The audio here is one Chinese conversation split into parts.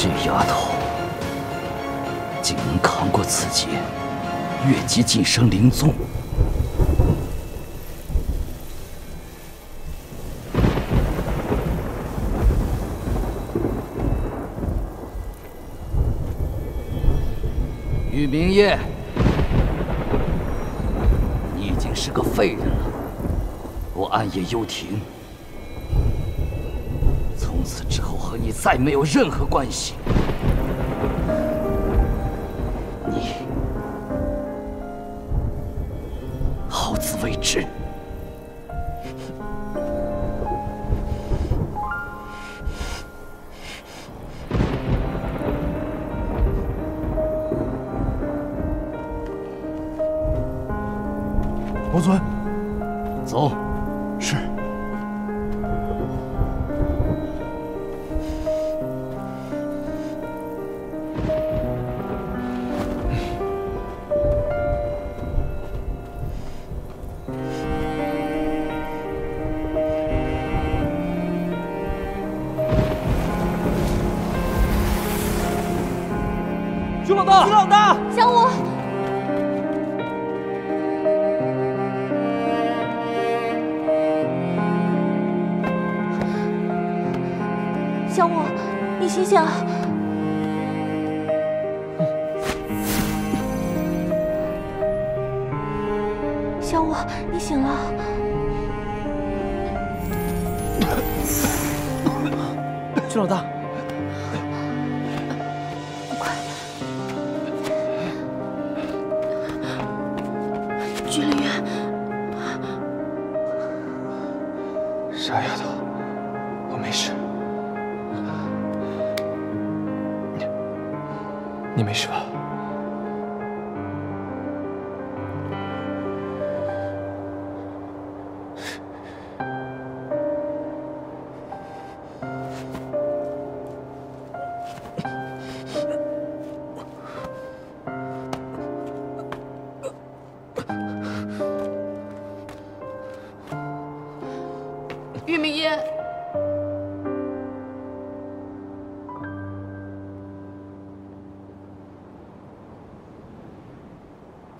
这丫头竟能扛过此劫，越级晋升灵宗。玉明夜，你已经是个废人了。我暗夜幽庭。从此之后和你再没有任何关系。你好自为之。魔尊，走。徐老大，徐老大，小五，小五，你醒醒！小五，你醒了。徐老大。傻丫头，我没事。你，你没事吧？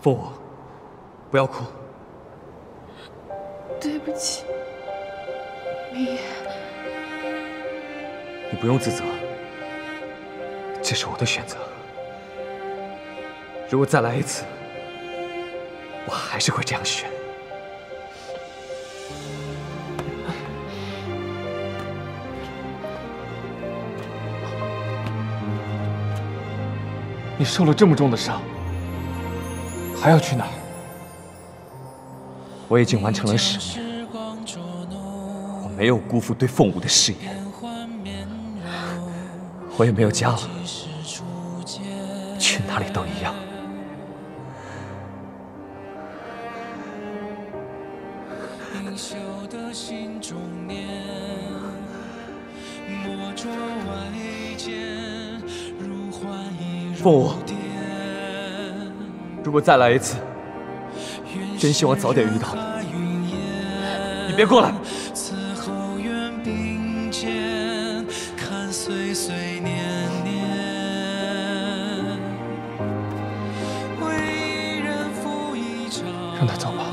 凤舞，不要哭。对不起，明叶。你不用自责，这是我的选择。如果再来一次，我还是会这样选。你受了这么重的伤，还要去哪儿？我已经完成了使命，我没有辜负对凤舞的誓言，我也没有家了，去哪里都一样。凤舞，如果再来一次，真希望早点遇到你。你别过来！让他走吧。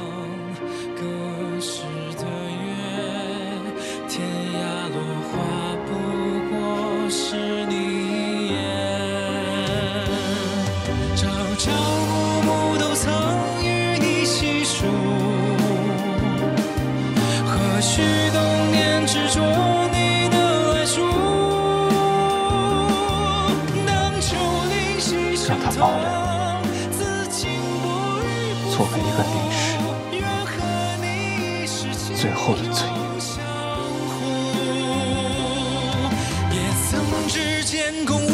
让他保留，作为一个历史最后的罪孽。也曾指尖共。